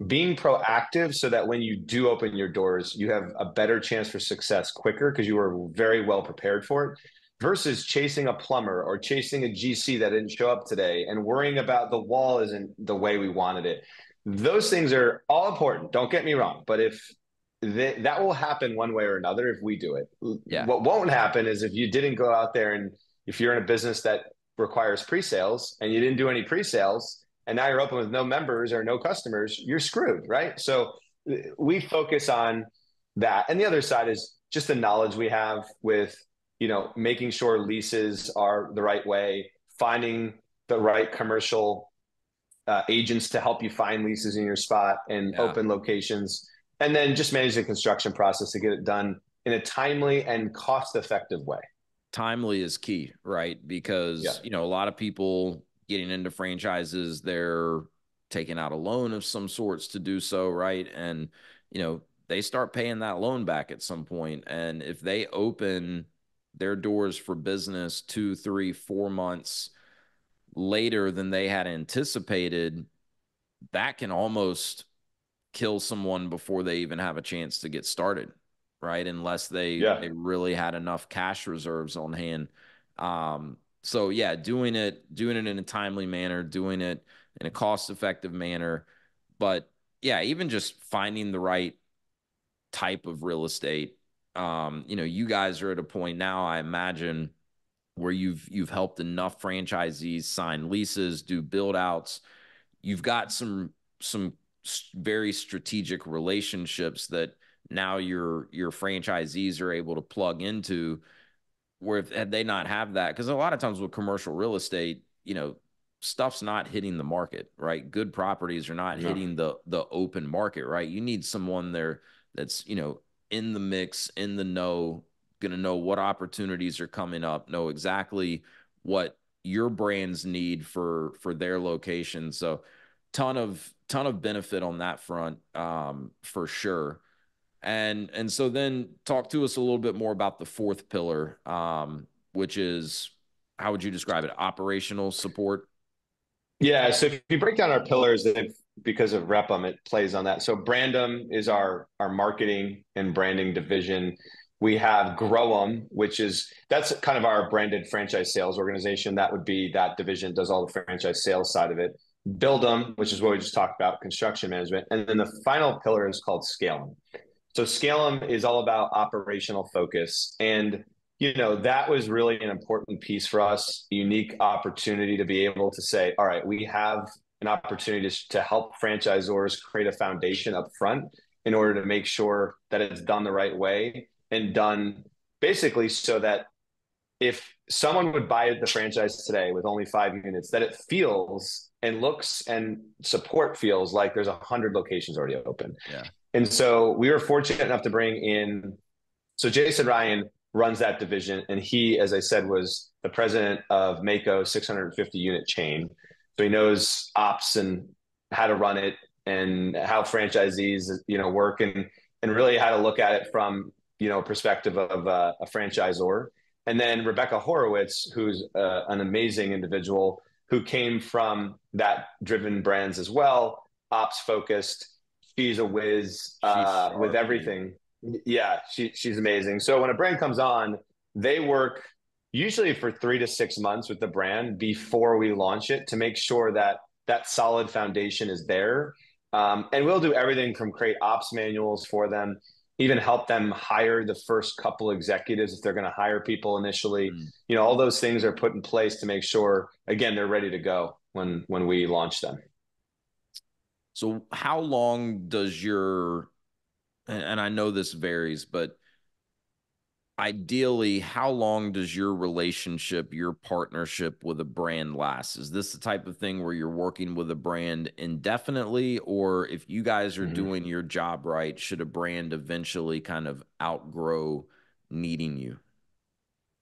being proactive so that when you do open your doors, you have a better chance for success quicker because you were very well prepared for it versus chasing a plumber or chasing a GC that didn't show up today and worrying about the wall isn't the way we wanted it. Those things are all important. Don't get me wrong. But if that that will happen one way or another if we do it. Yeah. What won't happen is if you didn't go out there and if you're in a business that requires pre-sales and you didn't do any pre-sales and now you're open with no members or no customers, you're screwed, right? So we focus on that. And the other side is just the knowledge we have with, you know, making sure leases are the right way, finding the right commercial uh, agents to help you find leases in your spot and yeah. open locations and then just manage the construction process to get it done in a timely and cost effective way. Timely is key right? Because yeah. you know a lot of people getting into franchises they're taking out a loan of some sorts to do so right? And you know they start paying that loan back at some point and if they open their doors for business two three four months later than they had anticipated that can almost kill someone before they even have a chance to get started, right? Unless they yeah. they really had enough cash reserves on hand. Um, so yeah, doing it doing it in a timely manner, doing it in a cost effective manner, but yeah, even just finding the right type of real estate. Um, you know, you guys are at a point now, I imagine, where you've you've helped enough franchisees sign leases, do build outs. You've got some some very strategic relationships that now your your franchisees are able to plug into where if had they not have that because a lot of times with commercial real estate you know stuff's not hitting the market right good properties are not no. hitting the the open market right you need someone there that's you know in the mix in the know going to know what opportunities are coming up know exactly what your brand's need for for their location. So ton of ton of benefit on that front um, for sure. And and so then talk to us a little bit more about the fourth pillar, um, which is how would you describe it? Operational support. Yeah. So if you break down our pillars, because of Rep'm, it plays on that. So Brand'em is our our marketing and branding division. We have Grow'em, which is that's kind of our branded franchise sales organization. That would be that division does all the franchise sales side of it. Build'em, which is what we just talked about, construction management, and then the final pillar is called Scale'em. So Scale'em is all about operational focus, and you know that was really an important piece for us. Unique opportunity to be able to say, all right, we have an opportunity to, to help franchisors create a foundation up front in order to make sure that it's done the right way and done basically so that if someone would buy the franchise today with only five units, that it feels and looks and support feels like there's a hundred locations already open. Yeah. And so we were fortunate enough to bring in. So Jason Ryan runs that division, and he, as I said, was the president of Maaco 650 unit chain. So he knows ops and how to run it and how franchisees, you know, work and and really how to look at it from you know perspective of uh, a franchisor. And then Rebecca Horowitz, who's uh, an amazing individual who came from that driven brands as well, ops focused. She's a whiz uh, with everything. Yeah, she, she's amazing. So when a brand comes on, they work usually for three to six months with the brand before we launch it to make sure that that solid foundation is there. Um, and we'll do everything from create ops manuals for them, even help them hire the first couple executives if they're going to hire people initially. Mm. You know, all those things are put in place to make sure, again, they're ready to go when when we launch them. So, how long does your and I know this varies, but ideally, how long does your relationship, your partnership with a brand last? Is this the type of thing where you're working with a brand indefinitely? Or if you guys are mm-hmm. doing your job right, should a brand eventually kind of outgrow needing you?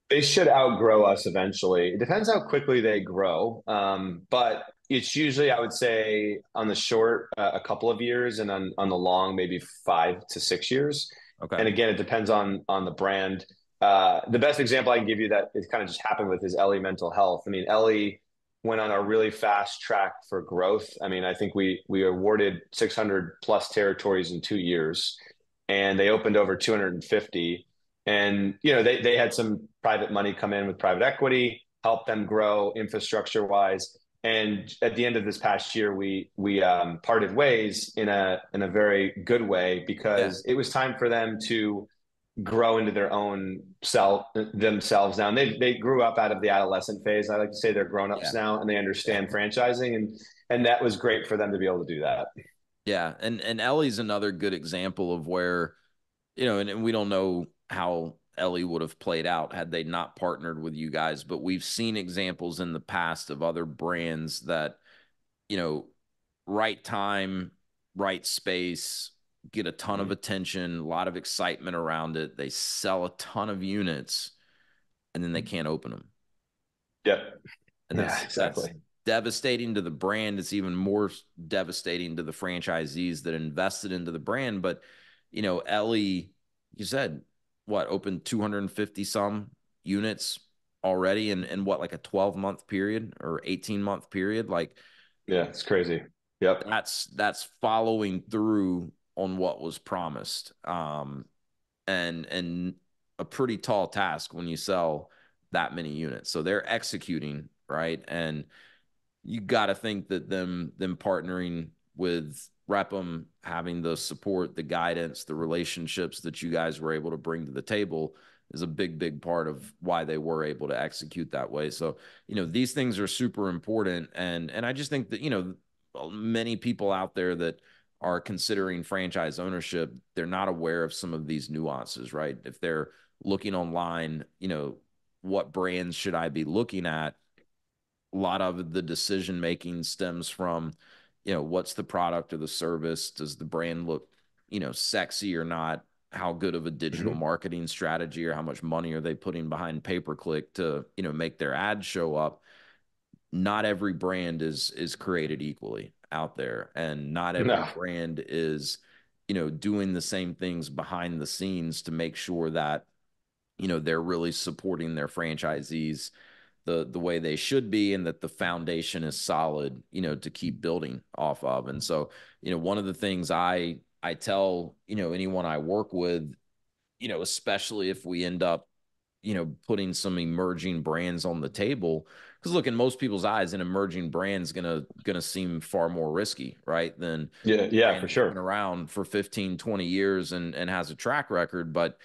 They should outgrow us eventually. It depends how quickly they grow. Um, but it's usually, I would say, on the short, uh, a couple of years, and on, on the long, maybe five to six years. Okay. And again, it depends on on the brand. Uh, the best example I can give you that it kind of just happened with is Ellie Mental Health. I mean, Ellie went on a really fast track for growth. I mean, I think we we awarded 600 plus territories in two years, and they opened over 250. And you know, they they had some private money come in with private equity, help them grow infrastructure wise. And at the end of this past year, we we um, parted ways in a in a very good way because yeah. it was time for them to grow into their own self themselves now. And they they grew up out of the adolescent phase. I like to say they're grown ups yeah. now and they understand yeah. franchising, and and that was great for them to be able to do that. Yeah, and and Ellie's another good example of where, you know, and, and we don't know how Ellie would have played out had they not partnered with you guys. But we've seen examples in the past of other brands that, you know, right time, right space, get a ton of mm-hmm. attention, a lot of excitement around it. They sell a ton of units and then they mm-hmm. can't open them. Yep. And that's, yeah, exactly. That's devastating to the brand. It's even more devastating to the franchisees that invested into the brand. But, you know, Ellie, you said what opened 250 some units already in in what like a 12 month period or 18 month period? Like yeah it's crazy. Yep. that's that's following through on what was promised. Um and and a pretty tall task when you sell that many units. So they're executing right? And you got to think that them them partnering with Rep'm, having the support, the guidance, the relationships that you guys were able to bring to the table is a big, big part of why they were able to execute that way. So, you know, these things are super important. And and I just think that, you know, many people out there that are considering franchise ownership, they're not aware of some of these nuances, right? If they're looking online, you know, what brands should I be looking at? A lot of the decision making stems from you know what's the product or the service does the brand look you know sexy or not how good of a digital mm-hmm. marketing strategy or how much money are they putting behind pay per click to you know make their ads show up not every brand is is created equally out there and not every no. brand is you know doing the same things behind the scenes to make sure that you know they're really supporting their franchisees the the way they should be and that the foundation is solid you know to keep building off of. And so you know one of the things i i tell you know anyone i work with you know especially if we end up you know putting some emerging brands on the table because look in most people's eyes an emerging brand's gonna gonna seem far more risky right than yeah yeah for sure. been around for 15 20 years and and has a track record. But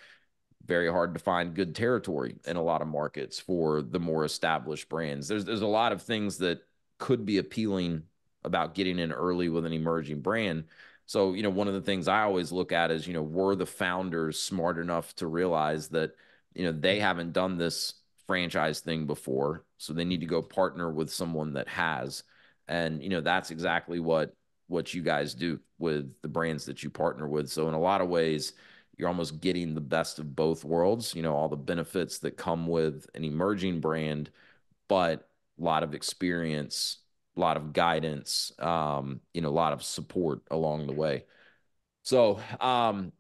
very hard to find good territory in a lot of markets for the more established brands. There's there's a lot of things that could be appealing about getting in early with an emerging brand. So you know one of the things i always look at is you know were the founders smart enough to realize that you know they haven't done this franchise thing before so they need to go partner with someone that has. And you know that's exactly what what you guys do with the brands that you partner with. So in a lot of ways you're almost getting the best of both worlds you know all the benefits that come with an emerging brand but a lot of experience a lot of guidance um you know a lot of support along the way so um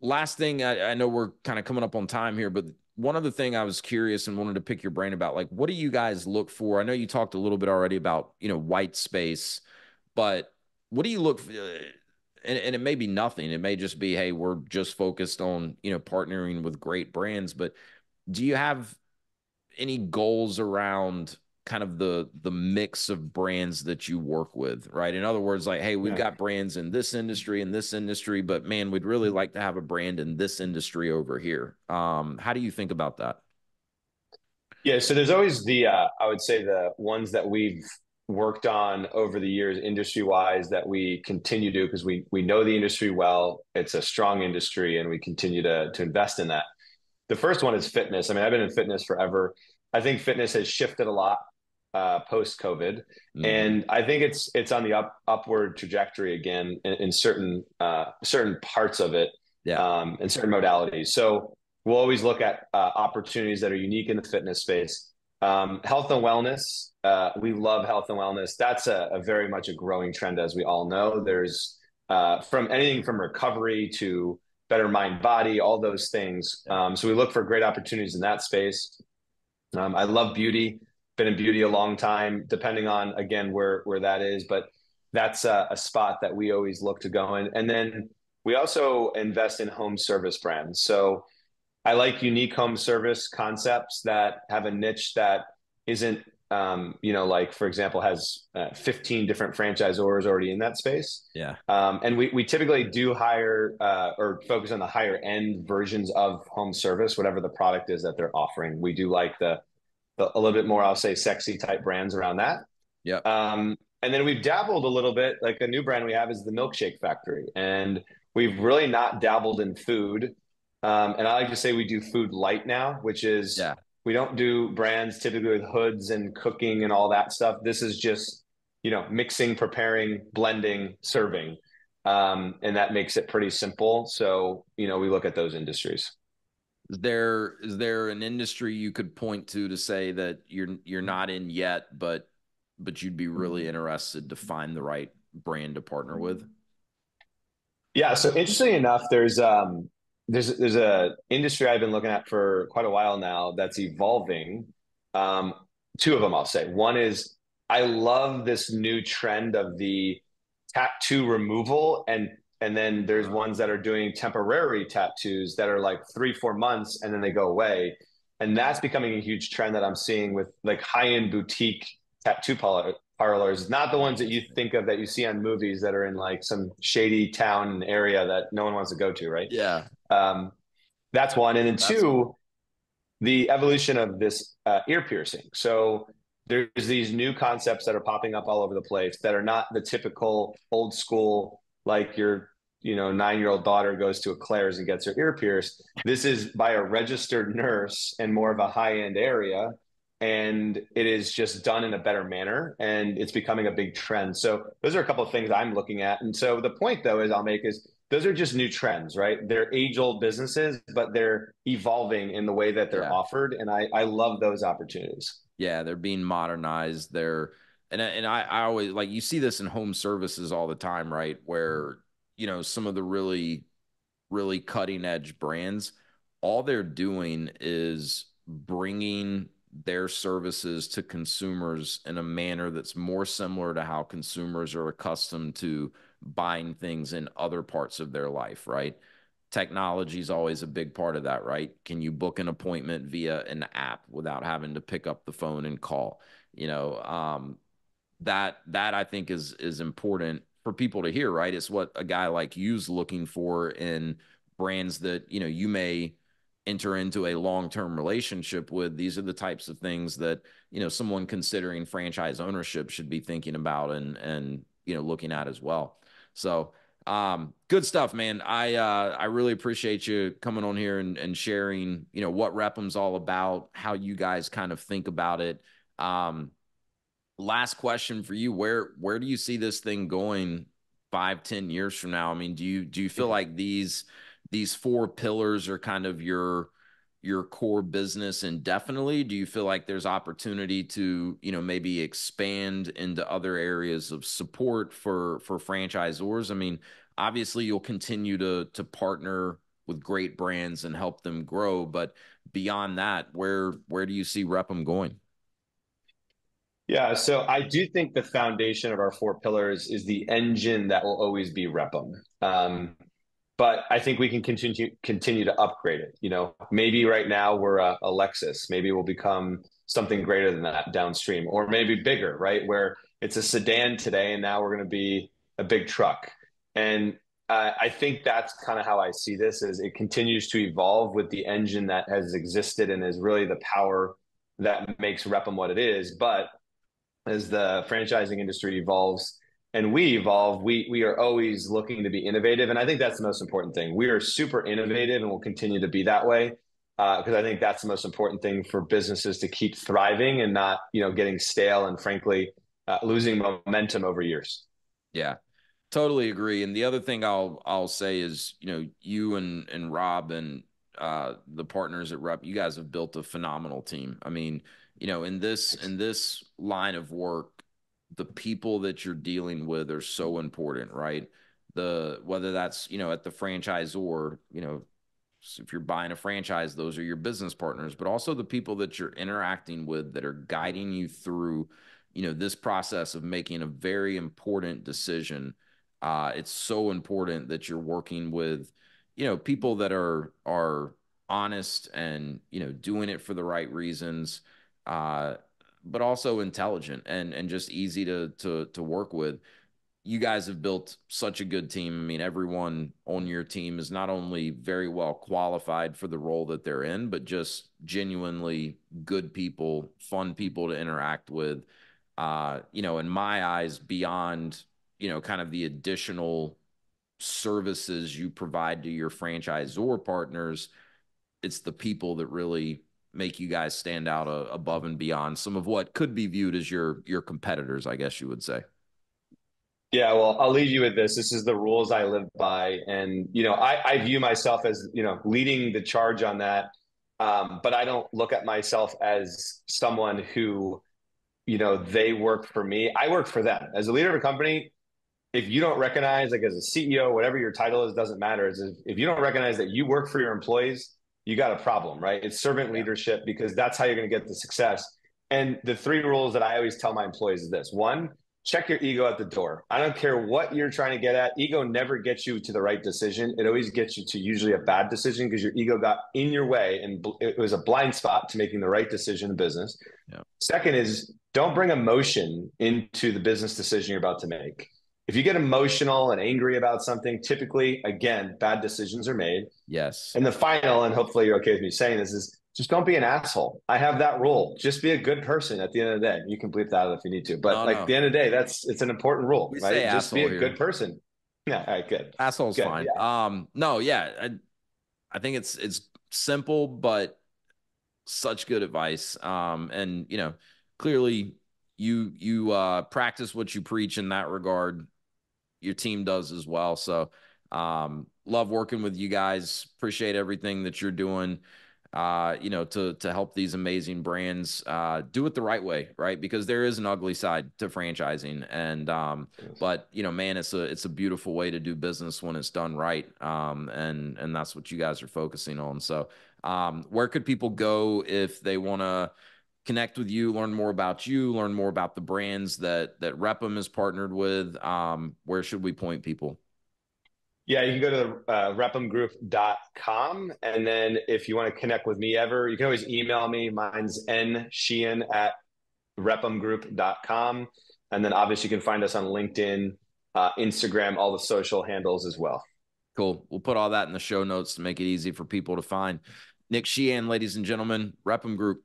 last thing I, I know we're kind of coming up on time here but one other thing I was curious and wanted to pick your brain about, like, what do you guys look for? I know you talked a little bit already about, you know, white space, but what do you look for? And, and it may be nothing. It may just be, hey, we're just focused on, you know, partnering with great brands. But do you have any goals around kind of the the mix of brands that you work with right in other words like hey we've yeah. got brands in this industry and this industry but man we'd really like to have a brand in this industry over here um how do you think about that yeah so there's always the uh, i would say the ones that we've worked on over the years industry wise that we continue to because we we know the industry well it's a strong industry and we continue to to invest in that the first one is fitness i mean i've been in fitness forever I think fitness has shifted a lot uh, post COVID, mm. and I think it's it's on the up upward trajectory again in, in certain uh, certain parts of it, yeah, um, and certain modalities. So we'll always look at uh, opportunities that are unique in the fitness space. Um, health and wellness, uh, we love health and wellness. That's a, a, very much a growing trend, as we all know. There's uh, from anything from recovery to better mind body, all those things. Um, so we look for great opportunities in that space. Um, I love beauty been in beauty a long time, depending on again where where that is. But that's a, a spot that we always look to go in. And then we also invest in home service brands. So I like unique home service concepts that have a niche that isn't, um, you know, like for example, has uh, 15 different franchisors already in that space. Yeah. Um, and we, we typically do hire uh, or focus on the higher end versions of home service, whatever the product is that they're offering. We do like the a little bit more, I'll say, sexy type brands around that. Yeah. Um, and then we've dabbled a little bit. Like a new brand we have is the Milkshake Factory, and we've really not dabbled in food. Um, and I like to say we do food light now, which is yeah. we don't do brands typically with hoods and cooking and all that stuff. This is just you know mixing, preparing, blending, serving, um, and that makes it pretty simple. So you know we look at those industries. Is there is there an industry you could point to to say that you're you're not in yet, but but you'd be really interested to find the right brand to partner with? Yeah. So interestingly enough, there's um there's there's a industry I've been looking at for quite a while now that's evolving. Um, two of them I'll say. One is I love this new trend of the tattoo removal and and then there's ones that are doing temporary tattoos that are like three four months and then they go away and that's becoming a huge trend that i'm seeing with like high-end boutique tattoo parlors not the ones that you think of that you see on movies that are in like some shady town area that no one wants to go to right yeah um, that's one and then that's two cool. the evolution of this uh, ear piercing so there's these new concepts that are popping up all over the place that are not the typical old school like your you know nine year old daughter goes to a Claire's and gets her ear pierced. This is by a registered nurse and more of a high end area. And it is just done in a better manner, and it's becoming a big trend. So those are a couple of things I'm looking at. And so the point, though, is I'll make is those are just new trends, right? They're age old businesses, but they're evolving in the way that they're yeah. offered. And I, I love those opportunities. Yeah, they're being modernized. They're and and I, I always like you see this in home services all the time, right? Where you know some of the really really cutting edge brands, all they're doing is bringing their services to consumers in a manner that's more similar to how consumers are accustomed to buying things in other parts of their life, right? Technology is always a big part of that, right? Can you book an appointment via an app without having to pick up the phone and call? You know, um, that that I think is is important for people to hear, right? It's what a guy like you's looking for in brands that you know you may enter into a long-term relationship with these are the types of things that you know someone considering franchise ownership should be thinking about and and you know looking at as well. So um good stuff man. I uh i really appreciate you coming on here and, and sharing you know what Rep'm's all about how you guys kind of think about it. Um last question for you. Where where do you see this thing going five ten years from now? I mean do you do you feel like these these four pillars are kind of your your core business indefinitely? Do you feel like there's opportunity to you know maybe expand into other areas of support for for franchisors? I mean obviously you'll continue to to partner with great brands and help them grow but beyond that where where do you see Rep'm going? Yeah, so I do think the foundation of our four pillars is the engine that will always be Rep'm. Um, but I think we can continue continue to upgrade it. You know, maybe right now we're a, a Lexus, maybe we'll become something greater than that downstream, or maybe bigger, right? Where it's a sedan today, and now we're going to be a big truck. And uh, I think that's kind of how I see this: is it continues to evolve with the engine that has existed and is really the power that makes Rep'm what it is. But as the franchising industry evolves, and we evolve, we we are always looking to be innovative, and I think that's the most important thing. We are super innovative, and will continue to be that way because uh, I think that's the most important thing for businesses to keep thriving and not you know getting stale and frankly uh, losing momentum over years. Yeah, totally agree. And the other thing I'll I'll say is you know you and and Rob and uh, the partners at Rep, you guys have built a phenomenal team. I mean, you know, in this in this line of work, the people that you're dealing with are so important, right? The whether that's you know at the franchise or you know if you're buying a franchise, those are your business partners, but also the people that you're interacting with that are guiding you through, you know, this process of making a very important decision. Uh, it's so important that you're working with, you know, people that are are honest and you know doing it for the right reasons. Uh, but also intelligent and and just easy to to to work with. You guys have built such a good team. I mean, everyone on your team is not only very well qualified for the role that they're in, but just genuinely good people, fun people to interact with. Uh, you know, in my eyes, beyond you know, kind of the additional services you provide to your franchisor partners, it's the people that really make you guys stand out uh, above and beyond some of what could be viewed as your your competitors, I guess you would say. Yeah, well, I'll leave you with this. This is the rules I live by, and you know, I, I view myself as you know leading the charge on that. Um, but I don't look at myself as someone who, you know, they work for me. I work for them as a leader of a company. If you don't recognize, like as a CEO, whatever your title is, doesn't matter. Is if you don't recognize that you work for your employees, you got a problem, right? It's servant leadership because that's how you're going to get the success. And the three rules that I always tell my employees is this one, check your ego at the door. I don't care what you're trying to get at. Ego never gets you to the right decision. It always gets you to usually a bad decision because your ego got in your way and it was a blind spot to making the right decision in business. Yeah. Second is don't bring emotion into the business decision you're about to make. If you get emotional and angry about something, typically, again, bad decisions are made. Yes. And the final, and hopefully you're okay with me saying this, is just don't be an asshole. I have that rule. Just be a good person at the end of the day. You can bleep that out if you need to. But no, like no. at the end of the day, that's it's an important rule, we right? Just be a here. good person. Yeah, all right, good. Asshole's good, fine. Yeah. Um, no, yeah. I, I think it's it's simple, but such good advice. Um, and you know, clearly you you uh practice what you preach in that regard your team does as well. So Um, love working with you guys. Appreciate everything that you're doing uh, you know, to to help these amazing brands uh, do it the right way, right? Because there is an ugly side to franchising, and um, yes. but you know, man, it's a it's a beautiful way to do business when it's done right, um, and and that's what you guys are focusing on. So, um, where could people go if they want to? Connect with you, learn more about you, learn more about the brands that that Rep'm is partnered with. Um, where should we point people? Yeah, you can go to the uh, repmgroup.com. And then if you want to connect with me ever, you can always email me. Mine's nsheehan at repmgroup.com. And then obviously you can find us on LinkedIn, uh, Instagram, all the social handles as well. Cool. We'll put all that in the show notes to make it easy for people to find. Nick Sheehan, ladies and gentlemen, Rep'm Group.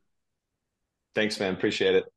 Thanks, man. Appreciate it.